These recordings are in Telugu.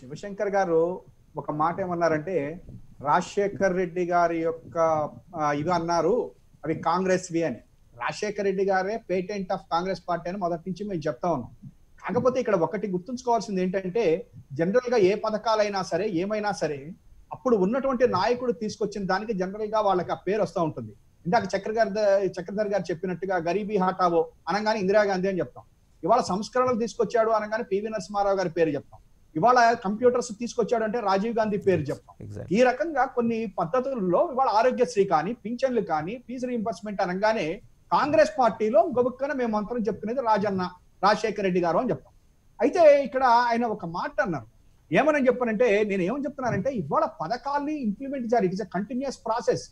శివశంకర్ గారు ఒక మాట ఏమన్నారంటే రాజశేఖర్ రెడ్డి గారి యొక్క ఇవి అన్నారు అవి కాంగ్రెస్ వి అని. రాజశేఖర్ రెడ్డి గారే పేటెంట్ ఆఫ్ కాంగ్రెస్ పార్టీ అని మొదటి నుంచి మేము చెప్తా ఉన్నాం. కాకపోతే ఇక్కడ ఒకటి గుర్తుంచుకోవాల్సింది ఏంటంటే జనరల్గా ఏ పథకాలైనా సరే ఏమైనా సరే అప్పుడు ఉన్నటువంటి నాయకుడు తీసుకొచ్చిన దానికి జనరల్గా వాళ్ళకి ఆ పేరు వస్తూ ఉంటుంది. ఇందాక చక్రగారి చక్రధర్ గారు చెప్పినట్టుగా గరీబీ హటావో అనగానే ఇందిరాగాంధీ అని చెప్తాం. ఇవాళ సంస్కరణలు తీసుకొచ్చాడు అనగానే పివి నరసింహారావు గారి పేరు చెప్తాం. ఇవాళ కంప్యూటర్స్ తీసుకొచ్చాడు అంటే రాజీవ్ గాంధీ పేరు చెప్తాం ఎగ్జాక్ట్ ఈ రకంగా కొన్ని పద్ధతుల్లో ఇవాళ ఆరోగ్యశ్రీ కానీ పింఛన్లు కానీ ఫీజు రీంబర్స్మెంట్ అనగానే కాంగ్రెస్ పార్టీలో గబుక్కన మేము మంత్రం చెప్పుకునేది రాజన్న రాజశేఖర రెడ్డి గారు అని చెప్తాం అయితే ఇక్కడ ఆయన ఒక మాట అన్నారు. ఏమని చెప్పానంటే నేను ఏమని చెప్తున్నానంటే ఇవాళ పథకాల్ని ఇంప్లిమెంట్ చేయాలి. ఇట్ ఇస్ కంటిన్యూస్ ప్రాసెస్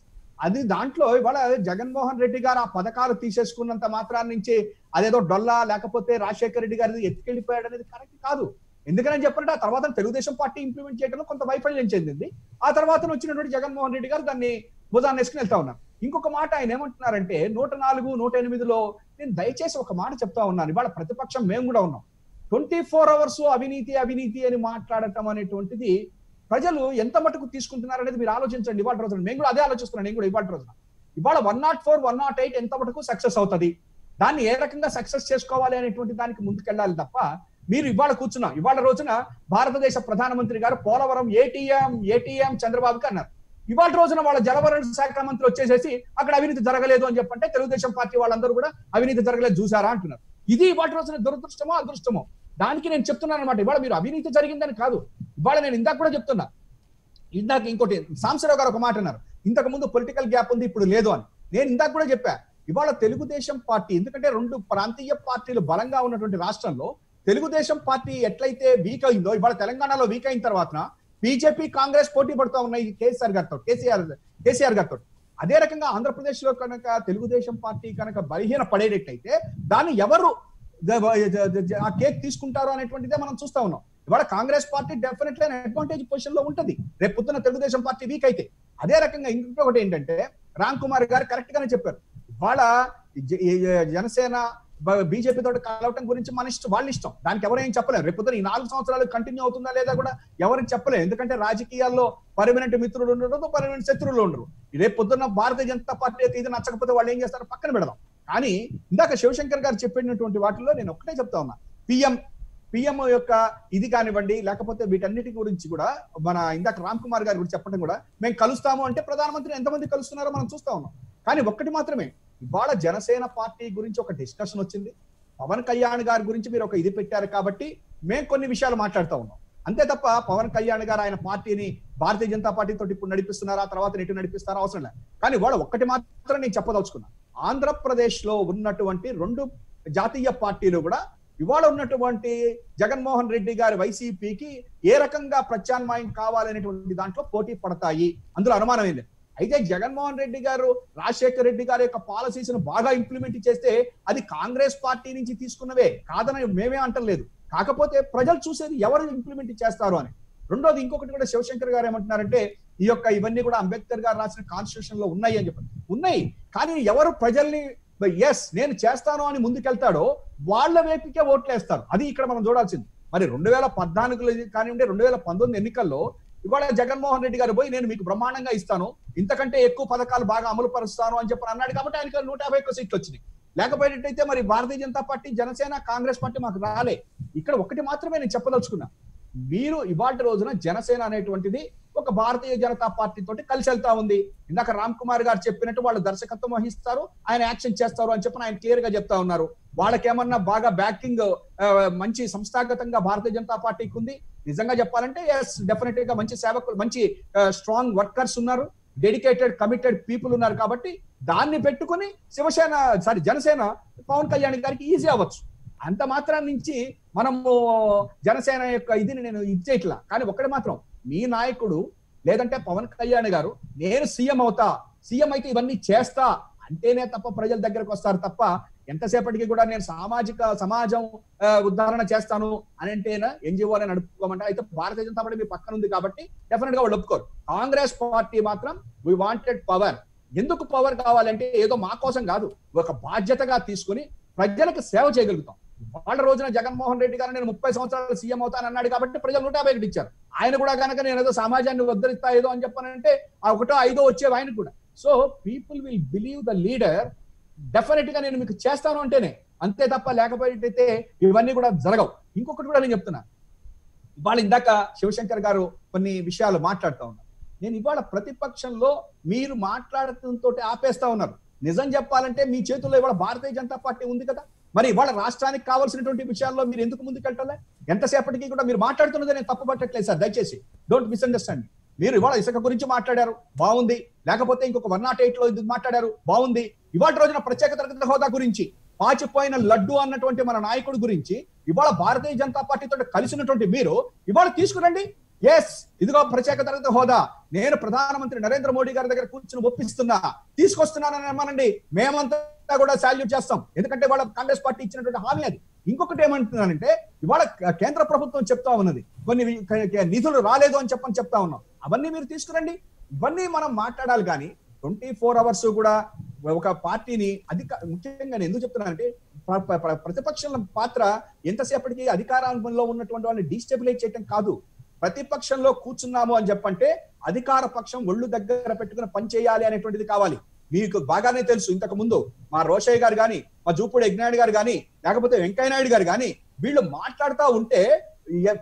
అది దాంట్లో ఇవాళ జగన్మోహన్ రెడ్డి గారు ఆ పథకాలు తీసేసుకున్నంత మాత్రాన్ని నుంచి అదేదో డొల్లా లేకపోతే రాజశేఖర రెడ్డి గారి ఎత్తుకెళ్ళిపోయాడు అనేది కరెక్ట్ కాదు. ఎందుకని చెప్పాలంటే ఆ తర్వాత తెలుగుదేశం పార్టీ ఇంప్లిమెంట్ చేయడంలో కొంత వైఫల్యం చెందింది. ఆ తర్వాత వచ్చినటువంటి జగన్మోహన్ రెడ్డి గారు దాన్ని భుజాన్ని వేసుకుని వెళ్తా ఉన్నారు. ఇంకొక మాట ఆయన ఏమంటున్నారంటే నూట నాలుగు నూట ఎనిమిదిలో నేను దయచేసి ఒక మాట చెప్తా ఉన్నాను. ఇవాళ ప్రతిపక్షం మేము కూడా ఉన్నాం. ట్వంటీ ఫోర్ అవర్స్ అవినీతి అవినీతి అని మాట్లాడటం అనేటువంటిది ప్రజలు ఎంత మటుకు తీసుకుంటున్నారు అనేది మీరు ఆలోచించండి ఇవాళ రోజున. మేము కూడా అదే ఆలోచిస్తున్నాను నేను కూడా ఇవాళ రోజున. ఇవాళ one not four one not eight ఎంత మటుకు సక్సెస్ అవుతుంది? దాన్ని ఏ రకంగా సక్సెస్ చేసుకోవాలి అనేటువంటి దానికి ముందుకెళ్ళాలి తప్ప మీరు ఇవాళ కూర్చున్న. ఇవాళ రోజున భారతదేశ ప్రధానమంత్రి గారు పోలవరం ఏటీఎం ఏటీఎం చంద్రబాబుకి అన్నారు. ఇవాళ రోజున వాళ్ళ జలవనరుల శాఖ మంత్రి వచ్చేసేసి అక్కడ అవినీతి జరగలేదు అని చెప్పంటే తెలుగుదేశం పార్టీ వాళ్ళందరూ కూడా అవినీతి జరగలేదు చూసారా అంటున్నారు. ఇది ఇవాళ రోజున దురదృష్టమో అదృష్టమో? దానికి నేను చెప్తున్నాను అనమాట ఇవాళ మీరు అవినీతి జరిగిందని కాదు. ఇవాళ నేను ఇందాక కూడా చెప్తున్నా. ఇందాక ఇంకోటి సాంసరావు గారు ఒక మాట అన్నారు. ఇంతకు ముందు పొలిటికల్ గ్యాప్ ఉంది ఇప్పుడు లేదు అని. నేను ఇందాక కూడా చెప్పా. ఇవాళ తెలుగుదేశం పార్టీ ఎందుకంటే రెండు ప్రాంతీయ పార్టీలు బలంగా ఉన్నటువంటి రాష్ట్రంలో తెలుగుదేశం పార్టీ ఎట్లయితే వీక్ అయిందో ఇవాళ తెలంగాణలో వీక్ అయిన తర్వాత బీజేపీ కాంగ్రెస్ పోటీ పడుతూ ఉన్నాయి కేసీఆర్ గారితో కేసీఆర్ కేసీఆర్ గారితో. అదే రకంగా ఆంధ్రప్రదేశ్లో కనుక తెలుగుదేశం పార్టీ కనుక బలహీన పడేటట్టయితే దాన్ని ఎవరు ఆ కేక్ తీసుకుంటారు అనేటువంటిదే మనం చూస్తా ఉన్నాం. ఇవాళ కాంగ్రెస్ పార్టీ డెఫినెట్లీ అడ్వాంటేజ్ పొజిషన్లో ఉంటుంది. రేపు పొద్దున తెలుగుదేశం పార్టీ వీక్ అయితే. అదే రకంగా ఇంకొకటి ఏంటంటే రామ్ కుమార్ గారు కరెక్ట్ గానే చెప్పారు. ఇవాళ జనసేన బీజేపీ తోటి కలవటం గురించి మన ఇష్టం వాళ్ళ ఇష్టం. దానికి ఎవరేం చెప్పలేరు. రేపు పొద్దున ఈ నాలుగు సంవత్సరాలు కంటిన్యూ అవుతుందా లేదా కూడా ఎవరికి చెప్పలేరు. ఎందుకంటే రాజకీయాల్లో పర్మనెంట్ మిత్రులు ఉండరు పర్మనెంట్ శత్రువులు ఉండరు. రేపు పొద్దున్న భారతీయ జనతా పార్టీ ఇది నచ్చకపోతే వాళ్ళు ఏం చేస్తారు? పక్కన పెడదాం. కానీ ఇందాక శివశంకర్ గారు చెప్పినటువంటి వాటిలో నేను ఒక్కటే చెప్తా ఉన్నా. పిఎం పిఎం యొక్క ఇది కానివ్వండి లేకపోతే వీటన్నిటి గురించి కూడా మన ఇందాక రామ్ కుమార్ గారి గురించి చెప్పడం కూడా మేము కలుస్తాము అంటే ప్రధానమంత్రి ఎంతమంది కలుస్తున్నారో మనం చూస్తా ఉన్నాం. కానీ ఒక్కటి మాత్రమే ఇవాళ జనసేన పార్టీ గురించి ఒక డిస్కషన్ వచ్చింది. పవన్ కళ్యాణ్ గారి గురించి మీరు ఒక ఇది పెట్టారు కాబట్టి మేము కొన్ని విషయాలు మాట్లాడుతూ ఉన్నాం. అంతే తప్ప పవన్ కళ్యాణ్ గారు ఆయన పార్టీని భారతీయ జనతా పార్టీ తోటి ఇప్పుడు నడిపిస్తున్నారా తర్వాత నెట్టు నడిపిస్తారా అవసరం లేదు. కానీ వాళ్ళు ఒక్కటి మాత్రం నేను చెప్పదలుచుకున్నా. ఆంధ్రప్రదేశ్లో ఉన్నటువంటి రెండు జాతీయ పార్టీలు కూడా ఇవాళ ఉన్నటువంటి జగన్మోహన్ రెడ్డి గారి వైసీపీకి ఏ రకంగా ప్రత్యామ్నాయం కావాలనేటువంటి దాంట్లో పోటీ పడతాయి. అందులో అనుమానం ఏం లేదు. అయితే జగన్మోహన్ రెడ్డి గారు రాజశేఖర్ రెడ్డి గారి యొక్క పాలసీస్ను బాగా ఇంప్లిమెంట్ చేస్తే అది కాంగ్రెస్ పార్టీ నుంచి తీసుకున్నవే కాదని మేమే అంటలేదు. కాకపోతే ప్రజలు చూసేది ఎవరు ఇంప్లిమెంట్ చేస్తారు అని. రెండోది ఇంకొకటి కూడా శివశంకర్ గారు ఏమంటున్నారంటే ఈ యొక్క ఇవన్నీ కూడా అంబేద్కర్ గారు రాసిన కాన్స్టిట్యూషన్లో ఉన్నాయి అని చెప్పారు. ఉన్నాయి. కానీ ఎవరు ప్రజల్ని ఎస్ నేను చేస్తాను అని ముందుకెళ్తాడో వాళ్ళ వైపుకే ఓట్లు వేస్తారు అది ఇక్కడ మనం చూడాల్సింది. మరి రెండు వేల పద్నాలుగులో కానివ్వండి రెండు వేల పంతొమ్మిది ఎన్నికల్లో ఇవాళ జగన్మోహన్ రెడ్డి గారు పోయి నేను మీకు బ్రహ్మాండంగా ఇస్తాను. ఇంతకంటే ఎక్కువ పథకాలు బాగా అమలు పరుస్తాను అని చెప్పి అన్నాడు కాబట్టి ఆయనకి నూట యాభై ఒక్క సీట్లు వచ్చినాయి. లేకపోయేటట్టయితే మరి Bharatiya Janata Party Janasena Congress party మాకు రాలే. ఇక్కడ ఒకటి మాత్రమే నేను చెప్పదలుచుకున్నా. మీరు ఇవాటి రోజున జనసేన అనేటువంటిది ఒక భారతీయ జనతా పార్టీ తోటి కలిసి వెళ్తా ఉంది. ఇందాక రామ్ కుమార్ గారు చెప్పినట్టు వాళ్ళు దర్శకత్వం వహిస్తారు ఆయన యాక్షన్ చేస్తారు అని చెప్పి ఆయన క్లియర్గా చెప్తా ఉన్నారు. వాళ్ళకేమన్నా బాగా బ్యాకింగ్ మంచి సంస్థాగతంగా భారతీయ జనతా పార్టీకి ఉంది. నిజంగా చెప్పాలంటే ఎస్ డెఫినెట్గా మంచి సేవకులు మంచి uh, స్ట్రాంగ్ వర్కర్స్ ఉన్నారు. డెడికేటెడ్ కమిటెడ్ పీపుల్ ఉన్నారు కాబట్టి దాన్ని పెట్టుకుని శివసేన సారీ జనసేన పవన్ కళ్యాణ్ గారికి ఈజీ అవ్వచ్చు. అంత మాత్రం నుంచి మనము జనసేన యొక్క ఇదిని నేను ఇది కానీ ఒక్కడే మాత్రం మీ నాయకుడు లేదంటే పవన్ కళ్యాణ్ గారు నేను సీఎం అవుతా సీఎం అయితే ఇవన్నీ చేస్తా అంటేనే తప్ప ప్రజల దగ్గరకు వస్తారు తప్ప ఎంతసేపటికి కూడా నేను సామాజిక సమాజం ఆ, చేస్తాను అని అంటేనా ఎన్జిఓ అని నడుపుకోమంటే? అయితే భారతీయ జనతా పార్టీ మీ పక్కన ఉంది కాబట్టి డెఫినెట్గా వాళ్ళు ఒప్పుకోరు. కాంగ్రెస్ పార్టీ మాత్రం వి వాంటెడ్ పవర్ ఎందుకు పవర్ కావాలంటే ఏదో మా కోసం కాదు. ఒక బాధ్యతగా తీసుకుని ప్రజలకు సేవ చేయగలుగుతాం. వాళ్ళ రోజున జగన్మోహన్ రెడ్డి గారు నేను ముప్పై సంవత్సరాలు సీఎం అవుతాను అన్నాడు కాబట్టి ప్రజలు నూట యాభై ఒకటి ఇచ్చారు. ఆయన కూడా కనుక నేను ఏదో సమాజాన్ని ఉద్ధరిస్తా ఏదో అని చెప్పానంటే ఆ ఒకటో ఐదో వచ్చేవి ఆయన కూడా. So people will believe the leader డెఫినెట్గా నేను మీకు చేస్తాను అంటేనే అంతే తప్ప లేకపోతే ఇవన్నీ కూడా జరగవు. ఇంకొకటి కూడా నేను చెప్తున్నా. ఇవాళ ఇందాక శివశంకర్ గారు కొన్ని విషయాలు మాట్లాడుతూ ఉన్నారు. నేను ఇవాళ ప్రతిపక్షంలో మీరు మాట్లాడటంతో ఆపేస్తా ఉన్నారు. నిజం చెప్పాలంటే మీ చేతుల్లో ఇవాళ భారతీయ జనతా పార్టీ ఉంది కదా? మరి ఇవాళ రాష్ట్రానికి కావాల్సినటువంటి విషయాల్లో మీరు ఎందుకు ముందుకెళ్ళలే ఎంతసేపటికి కూడా మీరు మాట్లాడుతున్నది నేను తప్పుపట్టట్లేదు సార్. దయచేసి డోంట్ మిస్అండర్స్టాండ్ మీరు ఇవాళ ఇసుక గురించి మాట్లాడారు బాగుంది. లేకపోతే ఇంకొక వన్ నాట్ ఎయిట్లో ఇది మాట్లాడారు బాగుంది. ఇవాళ రోజున ప్రత్యేక తరగతి హోదా గురించి పాచిపోయిన లడ్డు అన్నటువంటి మన నాయకుడి గురించి ఇవాళ భారతీయ జనతా పార్టీతో కలిసినటువంటి మీరు ఇవాళ తీసుకురండి. ఎస్ ఇదిగో ప్రత్యేక తరగతి హోదా. నేను ప్రధానమంత్రి నరేంద్ర మోడీ గారి దగ్గర కూర్చుని ఒప్పిస్తున్నా. తీసుకొస్తున్నాననేమనండి మేమంతా కూడా సాల్యూట్ చేస్తాం. ఎందుకంటే వాళ్ళ కాంగ్రెస్ పార్టీ ఇచ్చినటువంటి హామీ అది. ఇంకొకటి ఏమంటున్నానంటే ఇవాళ కేంద్ర ప్రభుత్వం చెప్తా ఉన్నది. కొన్ని నిధులు రాలేదు అని చెప్పని చెప్తా ఉన్నాం. అవన్నీ మీరు తీసుకురండి. ఇవన్నీ మనం మాట్లాడాలి కానీ ట్వంటీ ఫోర్ అవర్స్ కూడా ఒక పార్టీని అధిక ముఖ్యంగా నేను ఎందుకు చెప్తున్నానంటే ప్రతిపక్షం పాత్ర ఎంతసేపటికి అధికారంలో ఉన్నటువంటి వాళ్ళని డిస్టెబిలైజ్ చేయటం కాదు. ప్రతిపక్షంలో కూర్చున్నాము అని చెప్పంటే అధికార పక్షం ఒళ్ళు దగ్గర పెట్టుకుని పని చేయాలి అనేటువంటిది కావాలి. మీకు బాగానే తెలుసు ఇంతకు ముందు మా రోషయ్య గారు కానీ మా జూపూడి యజ్ఞాయుడు గారు కానీ లేకపోతే వెంకయ్య నాయుడు గారు కానీ వీళ్ళు మాట్లాడుతూ ఉంటే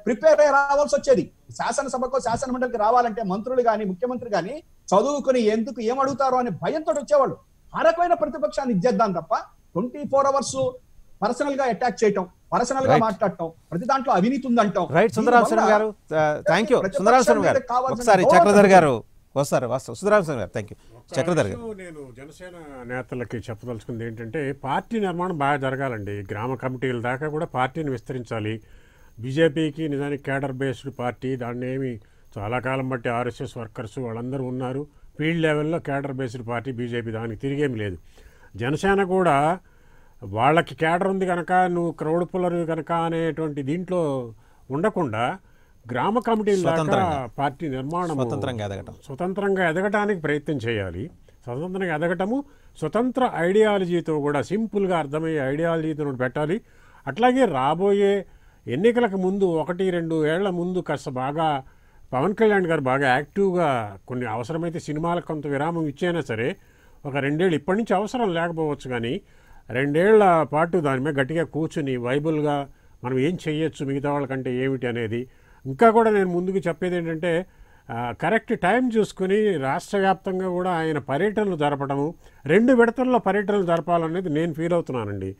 ప్రిపేర్ అయ్యి రావాల్సి వచ్చేది. శాసనసభకు శాసన మండలికి రావాలంటే మంత్రులు కానీ ముఖ్యమంత్రి కానీ చదువుకుని ఎందుకు ఏం అడుగుతారో అనే భయంతో వచ్చేవాళ్ళు. ఆ రకమైన ప్రతిపక్షాన్ని ఇచ్చేద్దాం తప్ప ట్వంటీ ఫోర్ అవర్స్ పర్సనల్గా అటాక్ చేయటం పర్సనల్గా. మాట్లాడటం ప్రతి దాంట్లో అవినీతి ఉందంటాం. రైట్ సుందరాం శర్మ దీనివల్ల గారు థ్యాంక్ యూ ప్రతిపక్షం సుందరాం శర్మ మీద గారు. ఒకసారి చక్రధర్. గారు వస్తారు వస్తారు. గారు థ్యాంక్ యూ చక్రధర్ గారు. నేను జనసేన నేతలకి చెప్పదలుచుకుంది ఏంటంటే పార్టీ నిర్మాణం బాగా జరగాలండి. గ్రామ కమిటీల దాకా కూడా పార్టీని విస్తరించాలి. బీజేపీకి నిజానికి కేడర్ బేస్డ్ పార్టీ దాన్ని ఏమి చాలా కాలం బట్టి ఆర్ఎస్ఎస్ వర్కర్స్ వాళ్ళందరూ ఉన్నారు. ఫీల్డ్ లెవెల్లో కేడర్ బేస్డ్ పార్టీ బీజేపీ దానికి తిరిగేమి లేదు. జనసేన కూడా వాళ్ళకి కేడర్ ఉంది కనుక నువ్వు క్రౌడ్ పుల్లర్ కనుక అనేటువంటి దీంట్లో ఉండకుండా గ్రామ స్వతంత్రంగా. పార్టీ నిర్మాణం స్వతంత్రంగా ఎదగటం. స్వతంత్రంగా ఎదగటానికి ప్రయత్నం చేయాలి. స్వతంత్రంగా ఎదగటము స్వతంత్ర ఐడియాలజీతో కూడా సింపుల్గా అర్థమయ్యే ఐడియాలజీతో పెట్టాలి. అట్లాగే రాబోయే ఎన్నికలకు ముందు ఒకటి రెండు ఏళ్ళ ముందు కాస్త బాగా పవన్ కళ్యాణ్ గారు బాగా యాక్టివ్గా కొన్ని అవసరమైతే సినిమాలకు కొంత విరామం ఇచ్చైనా సరే ఒక రెండేళ్ళు ఇప్పటి నుంచి అవసరం లేకపోవచ్చు కానీ రెండేళ్ళ పాటు దాని మీద గట్టిగా కూర్చుని వైబుల్గా మనం ఏం చేయొచ్చు మిగతా వాళ్ళకంటే ఏమిటి అనేది. ఇంకా కూడా నేను ముందుకు చెప్పేది ఏంటంటే కరెక్ట్ టైం చూసుకుని రాష్ట్ర వ్యాప్తంగా కూడా ఆయన పర్యటనలు జరపడము రెండు విడతల్లో పర్యటనలు జరపాలనేది నేను ఫీల్ అవుతున్నానండి.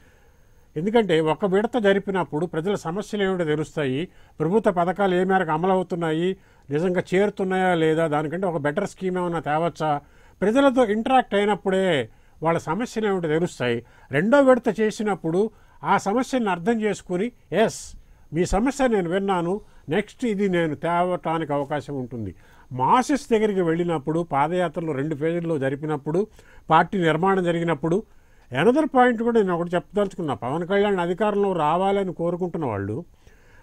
ఎందుకంటే ఒక విడత జరిపినప్పుడు ప్రజల సమస్యలు ఏమిటో తెలుస్తాయి. ప్రభుత్వ పథకాలు ఏ మేరకు అమలవుతున్నాయి? నిజంగా చేరుతున్నాయా లేదా? దానికంటే ఒక బెటర్ స్కీమ్ ఏమైనా తేవచ్చా? ప్రజలతో ఇంటరాక్ట్ అయినప్పుడే వాళ్ళ సమస్యలు ఏమిటో తెలుస్తాయి. రెండో విడత చేసినప్పుడు ఆ సమస్యను అర్థం చేసుకుని ఎస్ మీ సమస్య నేను విన్నాను. నెక్స్ట్ ఇది నేను తేవటానికి అవకాశం ఉంటుంది. మాసెస్ దగ్గరికి వెళ్ళినప్పుడు పాదయాత్రలు రెండు ఫేజుల్లో జరిపినప్పుడు పార్టీ నిర్మాణం జరిగినప్పుడు ఎనదర్ పాయింట్ కూడా నేను ఒకటి చెప్పదలుచుకున్నా. పవన్ కళ్యాణ్ అధికారంలో రావాలని కోరుకుంటున్న వాళ్ళు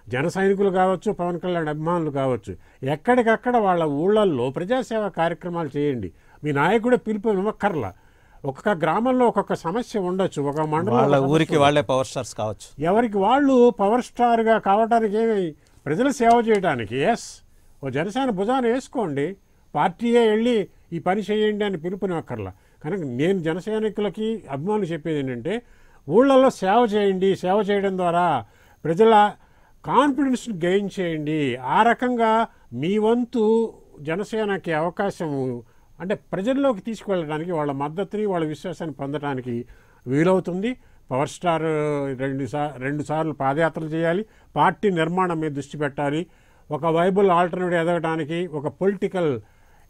జన సైనికులు కావచ్చు పవన్ కళ్యాణ్ అభిమానులు కావచ్చు ఎక్కడికక్కడ వాళ్ళ ఊళ్ళల్లో ప్రజాసేవ కార్యక్రమాలు చేయండి. మీ నాయకుడే పిలుపు ఇవ్వక్కర్లా. ఒక్కొక్క గ్రామంలో ఒక్కొక్క సమస్య ఉండొచ్చు ఒక మండలంలో ఊరికి వాళ్ళే పవర్ స్టార్స్ కావచ్చు. ఎవరికి వాళ్ళు పవర్ స్టార్గా కావడానికి ఏమి ప్రజల సేవ చేయడానికి ఎస్ ఓ జనసేన భుజాన్ని వేసుకోండి. పార్టీయే వెళ్ళి ఈ పని చేయండి అని పిలుపునివ్వక్కర్లా. కనుక నేను జనసైనికులకి అభిమానులు చెప్పేది ఏంటంటే ఊళ్ళల్లో సేవ చేయండి సేవ చేయడం ద్వారా ప్రజల కాన్ఫిడెన్స్ని గెయిన్ చేయండి. ఆ రకంగా మీ వంతు జనసేనకి అవకాశము అంటే ప్రజల్లోకి తీసుకువెళ్ళడానికి వాళ్ళ మద్దతుని వాళ్ళ విశ్వాసాన్ని పొందడానికి వీలవుతుంది. పవర్ స్టార్ రెండు సా రెండు సార్లు పాదయాత్రలు చేయాలి. పార్టీ నిర్మాణం మీద దృష్టి పెట్టాలి. ఒక వైబుల్ ఆల్టర్నేటివ్ ఎదగడానికి ఒక పొలిటికల్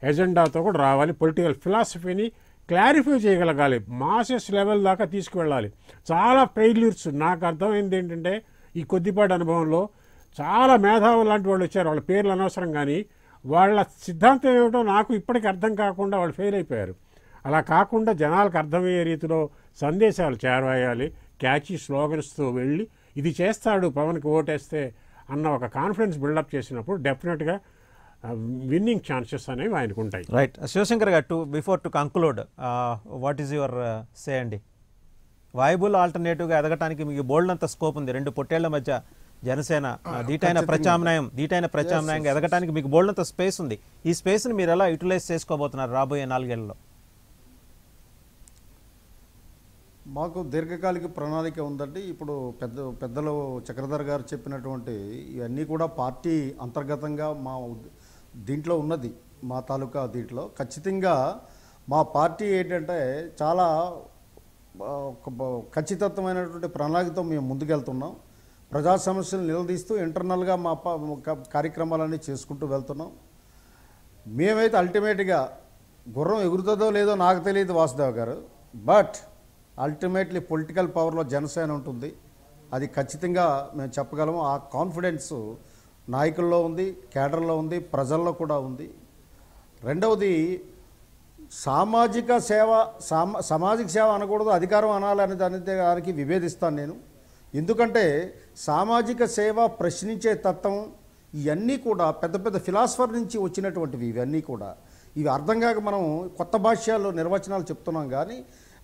ఎజెండాతో కూడా రావాలి. పొలిటికల్ ఫిలాసఫీని క్లారిఫై చేయగలగాలి. మాసెస్ లెవెల్ దాకా తీసుకువెళ్ళాలి. చాలా ఫెయిల్యూర్స్. నాకు అర్థమైంది ఏంటంటే ఈ కొద్దిపాటి అనుభవంలో చాలా మేధావులు లాంటి వాళ్ళు వచ్చారు. వాళ్ళ పేర్లు అనవసరం కానీ వాళ్ళ సిద్ధాంతం ఏమిటో నాకు ఇప్పటికీ అర్థం కాకుండా వాళ్ళు ఫెయిల్ అయిపోయారు. అలా కాకుండా జనాలకు అర్థమయ్యే రీతిలో సందేశాలు చేరవేయాలి. క్యాచీ స్లోగన్స్తో వెళ్ళి ఇది చేస్తాడు పవన్కి ఓటేస్తే అన్న ఒక కాన్ఫిడెన్స్ బిల్డప్ చేసినప్పుడు డెఫినెట్గా విన్నింగ్ ఛాన్సెస్ అనేవి ఆయనకు ఉంటాయి రైట్ శివశంకర్ గారు to before to conclude what is your say అండి? వైబుల్ ఆల్టర్నేటివ్గా ఎదగటానికి మీకు బోల్డ్ అంత స్కోప్ ఉంది. రెండు పొట్టేళ్ళ మధ్య జనసేన దీటైన ప్రత్యామ్నాయం దీటైన ప్రత్యామ్నాయంగా ఎదగటానికి మీకు బోల్డంత స్పేస్ ఉంది. ఈ స్పేస్ని మీరు ఎలా యూటిలైజ్ చేసుకోబోతున్నారు రాబోయే నాలుగేళ్ళలో? మాకు దీర్ఘకాలిక ప్రణాళిక ఉందండి. ఇప్పుడు పెద్ద పెద్దలు చక్రధర్ గారు చెప్పినటువంటి ఇవన్నీ కూడా పార్టీ అంతర్గతంగా మా దీంట్లో ఉన్నది మా తాలూకా దీంట్లో. ఖచ్చితంగా మా పార్టీ ఏంటంటే చాలా ఒక ఖచ్చితత్వమైనటువంటి ప్రణాళికతో మేము ముందుకెళ్తున్నాం. ప్రజా సమస్యలు నిలదీస్తూ ఇంటర్నల్గా మా క- కార్యక్రమాలన్నీ చేసుకుంటూ వెళ్తున్నాం. మేమైతే అల్టిమేట్గా గుర్రం ఎగురుతుందో లేదో నాకు తెలియదు వాసుదేవ్ గారు. బట్ అల్టిమేట్లీ పొలిటికల్ పవర్లో జనసేన ఉంటుంది. అది ఖచ్చితంగా మేము చెప్పగలము. ఆ కాన్ఫిడెన్స్ నాయకుల్లో ఉంది కేడర్లో ఉంది ప్రజల్లో కూడా ఉంది. రెండవది సామాజిక సేవ సామా సామాజిక సేవ అనకూడదు అధికారం అనాలి అనే దాని దానికి విభేదిస్తాను నేను. ఎందుకంటే సామాజిక సేవ ప్రశ్నించే తత్వం ఇవన్నీ కూడా పెద్ద పెద్ద ఫిలాసఫర్ నుంచి వచ్చినటువంటివి ఇవన్నీ కూడా. ఇవి అర్థం కాక మనం కొత్త భాష్యాల్లో నిర్వచనాలు చెప్తున్నాం కానీ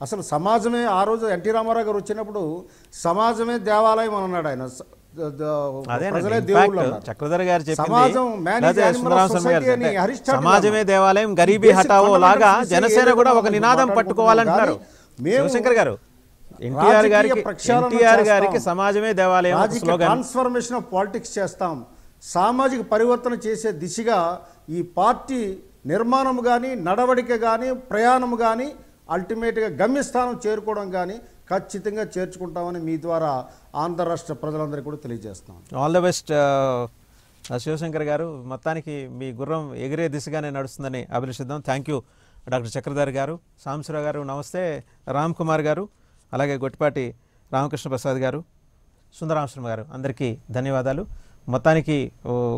అసలు సమాజమే ఆ రోజు ఎన్టీ రామారావు గారు వచ్చినప్పుడు సమాజమే దేవాలయం అన్నాడు ఆయన. చక్రధర్ గారు చెప్పింది సమాజమే. దేవాలయం గరీబీ fundamentals లాగా జనసేన కూడా ఒక నినాదం పట్టుకోవాలంటున్నారు. శివశంకర్ గారు ఎన్టీఆర్ గారికి ఎన్టీఆర్. గారికి సమాజమే దేవాలయం ట్రాన్స్ఫర్మేషన్ ఆఫ్ పాలిటిక్స్ చేస్తాం. సామాజిక పరివర్తన చేసే దిశగా ఈ పార్టీ నిర్మాణం కానీ నడవడిక కానీ ప్రయాణం కానీ అల్టిమేట్గా గమ్యస్థానం చేరుకోవడం కానీ ఖచ్చితంగా చేర్చుకుంటామని మీ ద్వారా ఆంధ్ర రాష్ట్ర ప్రజలందరికీ కూడా తెలియజేస్తాం uh, all the best Shivashankar గారు. మొత్తానికి మీ గుర్రం ఎగిరే దిశగానే నడుస్తుందని అభిలషిద్దాం థ్యాంక్ యూ డాక్టర్ చక్రధర్ గారు. సాంబశివరావు గారు నమస్తే. రామ్ కుమార్ గారు అలాగే గొట్టిపాటి రామకృష్ణ ప్రసాద్ గారు సుందరామశ్రమ గారు అందరికీ ధన్యవాదాలు. మొత్తానికి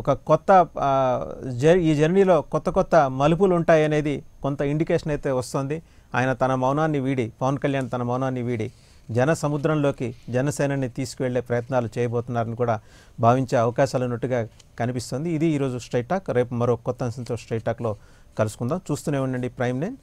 ఒక కొత్త జర్ ఈ జర్నీలో కొత్త కొత్త మలుపులు ఉంటాయి అనేది కొంత ఇండికేషన్ అయితే వస్తుంది. ఆయన తన మౌనాన్ని వీడి పవన్ కళ్యాణ్ తన మౌనాన్ని వీడి జన సముద్రంలోకి జనసేనని తీసుకువెళ్ళే ప్రయత్నాలు చేయబోతున్నారని కూడా భావించే అవకాశాలు ఉన్నట్టుగా కనిపిస్తుంది. ఇది ఈరోజు స్ట్రైట్ టాక్. రేపు మరో కొత్త అంశంతో స్ట్రైట్ టాక్లో కలుసుకుందాం. చూస్తూనే ఉండండి. ప్రైమ్ నేను.